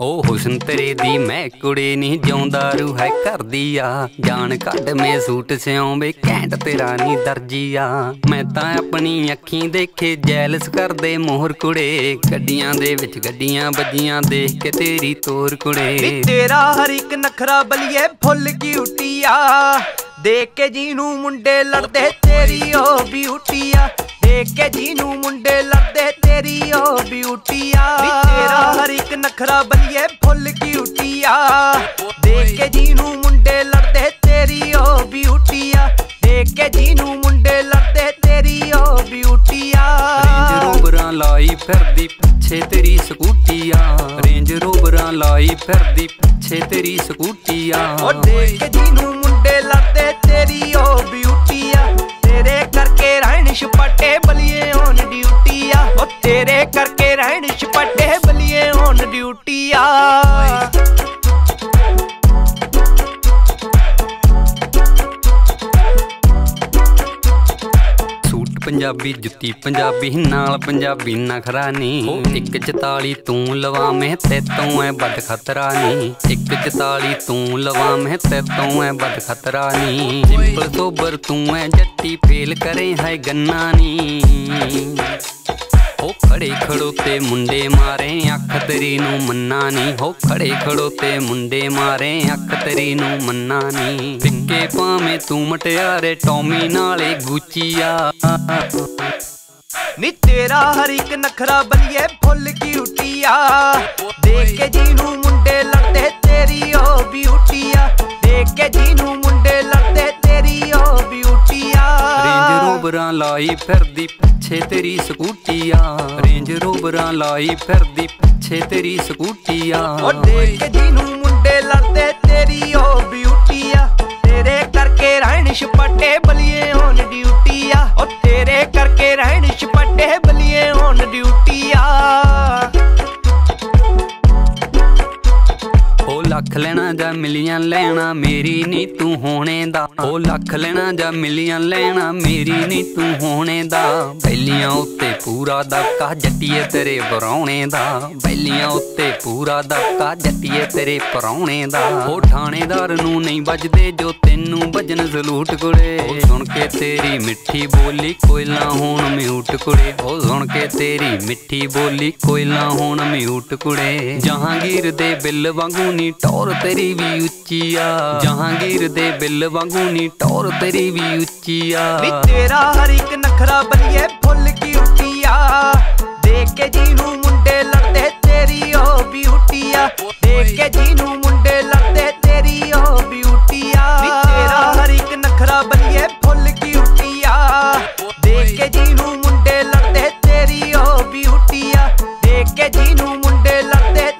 ਉਹ ਹੁਸਨ ਤੇਰੇ ਦੀ ਮੈਂ ਕੁੜੇ ਨਹੀਂ ਜਿਉਂਦਾ ਰੂ ਹੈ ਕਰਦੀ ਆ। ਜਾਨ ਕੱਢ ਮੇ ਸੂਟ ਸਿਉਂਵੇ, ਘੈਂਟ ਤੇਰਾ ਨਹੀਂ ਦਰਜੀ ਆ। ਮੈਂ ਤਾਂ ਆਪਣੀ ਅੱਖੀਂ ਦੇਖੇ, ਜੈਲਸ ਕਰਦੇ ਮੋਹਰ ਕੁੜੇ। ਗੱਡੀਆਂ ਦੇ ਵਿੱਚ ਗੱਡੀਆਂ ਵੱਜੀਆਂ ਦੇਖ ਕੇ ਤੇਰੀ ਤੋਰ ਕੁੜੇ। ਤੇਰਾ ਹਰ ਇੱਕ ਨਖਰਾ ਬਲੀਏ ਫੁੱਲ ਕੀ ਉਟੀਆ ਦੇਖ ਕੇ ਜੀ ਨੂੰ ਮੁੰਡੇ ਲੜਦੇ, ਤੇਰੀ ਓ ਬਿਊਟੀ ਆ। ਦੇਖ ਕੇ ਜੀ ਨੂੰ ਮੁੰਡੇ ਲੜਦੇ, ਤੇਰੀ ਦੇਖ ਕੇ ਜੀ ਨੂੰ ਮੁੰਡੇ ਲੜਦੇ ਤੇਰੀ ਓ ਬਿਊਟੀ ਆ। ਦੇਖ ਕੇ ਜੀ ਨੂੰ ਮੁੰਡੇ ਲੜਦੇ ਤੇਰੀ ਓ ਬਿਊਟੀ ਆ। ਰੇਂਜ ਰੋਵਰਾਂ ਲਾਈ ਫਿਰਦੀ ਪਿੱਛੇ ਤੇਰੀ ਸਕੂਟੀ ਆ। ਰੇਂਜ ਰੋਵਰਾਂ ਲਾਈ ਫਿਰਦੀ ਪਿੱਛੇ ਤੇਰੀ ਸਕੂਟੀ ਆ। ਦੇਖ ਕੇ ਜੀ ਨੂੰ ਮੁੰਡੇ ਲੜਦੇ ਤੇਰੀ ਓ ਬਿਊਟੀ ਆ। ਤੇਰੇ ਕਰਕੇ ਰਹਿਣ ਛਪਟੇ ਬਲੀਏ ਔਨ ਡਿਊਟੀ ਆ। ਤੇਰੇ ਕਰਕੇ ਰਹਿਣ ਛਪਟੇ ਬਲੀਏ ਔਨ ਡਿਊਟੀ ਆ। ਪੰਜਾਬੀ ਜੁੱਤੀ ਪੰਜਾਬੀ ਨਾਲ ਪੰਜਾਬੀ ਨਖਰਾ ਨੀ ਇੱਕ 44 ਤੂੰ ਮੈਂ ਤੇ ਤੂੰ ਐ ਵੱਡ ਖਤਰਾ ਨੀ ਇੱਕ 44 ਤੂੰ ਮੈਂ ਤੇ ਤੂੰ ਐ ਵੱਡ ਖਤਰਾ ਨੀ ਸਿੰਪਲ ਸੋਬਰ ਤੂੰ ਐ ਜੱਟੀ ਫੇਲ ਕਰੇ ਹੈ ਗੰਨਾ ਨੀ। ਹੋ ਖੜੇ ਖੜੋਤੇ ਮੁੰਡੇ ਮਾਰੇ, ਅੱਖ ਤੇਰੀ ਨੂੰ ਮੰਨਾ ਨਹੀਂ ਹੋ ਖੜੇ ਖੜੋਤੇ ਮੁੰਡੇ ਮਾਰੇ, ਅੱਖ ਤੇਰੀ ਨੂੰ ਮੰਨਾ ਨਹੀਂ ਫਿੱਕੇ ਪਾਵੇਂ ਤੂੰ ਮਟਿਆਰੇ, ਟੌਮੀ ਨਾਲੇ ਗੁੱਚੀਆ। ਨੀ ਤੇਰਾ ਹਰ ਇੱਕ ਨਖਰਾ ਬਲੀਏ ਫੁੱਲ ਕੀ ਉਟੀਆ ਦੇਖ ਕੇ ਜੀ ਨੂੰ ਮੁੰਡੇ ਲੜਦੇ ਰੋਵਰਾਂ ਲਾਈ ਫਿਰਦੀ ਪਿੱਛੇ ਤੇਰੀ ਸਕੂਟੀ ਆ ਰੇਂਜ ਰੋਵਰਾਂ ਲਾਈ ਫਿਰਦੀ ਪਿੱਛੇ ਤੇਰੀ ਸਕੂਟੀ ਆ ਓ ਦੇਖ ਕੇ ਜੀ ਮੁੰਡੇ ਲੜਦੇ ਤੇਰੀ ਉਹ ਬਿਊਟੀ ਆ। ਤੇਰੇ ਕਰਕੇ ਰਹਿਣ ਛਪਟੇ ਬਲੀਏ ਹੋਣ ਡਿਊਟੀ ਆ। ਓ ਤੇਰੇ ਕਰਕੇ ਰਹਿਣ ਛਪਟੇ ਬਲੀਏ ਹੋਣ ਡਿਊਟੀ ਆ। ਲੱਖ ਲੈਣਾ ਜਾਂ ਮਿਲੀਆਂ ਲੈਣਾ, ਮੇਰੀ ਨਹੀਂ ਤੂੰ ਹੋਣੇ ਦਾ। ਉਹ ਲੱਖ ਲੈਣਾ ਜਾਂ ਮਿਲੀਆਂ ਲੈਣਾ, ਮੇਰੀ ਨਹੀਂ ਤੂੰ ਹੋਣੇ ਦਾ। ਬੈਲੀਆਂ ਉੱਤੇ ਪੂਰਾ ਦਬਕਾ, ਜੱਟੀਏ ਤੇਰੇ ਬਰੌਣੇ ਦਾ। ਬੈਲੀਆਂ ਉੱਤੇ ਪੂਰਾ ਦਬਕਾ, ਜੱਟੀਏ ਤੇਰੇ ਪਰੌਣੇ ਦਾ। ਉਹ ਥਾਣੇਦਾਰ ਨੂੰ ਨਹੀਂ ਵੱਜਦੇ ਜੋ ਤੈਨੂੰ ਭਜਨ ਜ਼ਲੂਟ ਕੁੜੇ ਉਹ ਸੁਣ ਕੇ ਤੇਰੀ ਮਿੱਠੀ ਬੋਲੀ ਕੋਇਲਾ ਹੋਣ ਮਿਊਟ ਕੁੜੇ ਉਹ ਸੁਣ ਕੇ ਤੇਰੀ ਮਿੱਠੀ ਬੋਲੀ ਕੋਇਲਾ ਹੋਣ ਮਿਊਟ ਕੁੜੇ ਜਹਾਂਗੀਰ ਦੇ ਬਿੱਲ ਵਾਂਗੂ ਨੀ ਟੌਰ ਤੇਰੀ ਵੀ ਉੱਚੀ ਆ। ਜਹਾਂਗੀਰ ਦੇ ਬਿੱਲ ਵਾਂਗੂ ਨੀ ਟੌਰ ਤੇਰੀ ਵੀ ਉੱਚੀ ਆ। ਵੀ ਤੇਰਾ ਹਰ ਇੱਕ ਨਖਰਾ ਬਲੀਏ ਫੁੱਲ ਕੀ ਉੱਟੀ ਆ। ਦੇਖ ਕੇ ਜੀ ਨੂੰ ਮੁੰਡੇ ਲੜਦੇ ਤੇਰੀ ਉਹ ਵੀ ਉੱਟੀ ਆ। ਦੇਖ ਕੇ ਜੀ ਨੂੰ ਮੁੰਡੇ ਲੜਦੇ ਤੇਰੀ ਉਹ ਵੀ ਉੱਟੀ ਆ। ਵੀ ਤੇਰਾ ਹਰ ਇੱਕ ਨਖਰਾ ਬਲੀਏ ਫੁੱਲ ਕੀ ਉੱਟੀ ਆ। ਦੇਖ ਕੇ ਜੀ ਨੂੰ ਮੁੰਡੇ ਲੜਦੇ ਤੇਰੀ ਉਹ ਵੀ ਉੱਟੀ ਆ। ਦੇਖ ਕੇ ਜੀ ਨੂੰ ਮੁੰਡੇ ਲੜਦੇ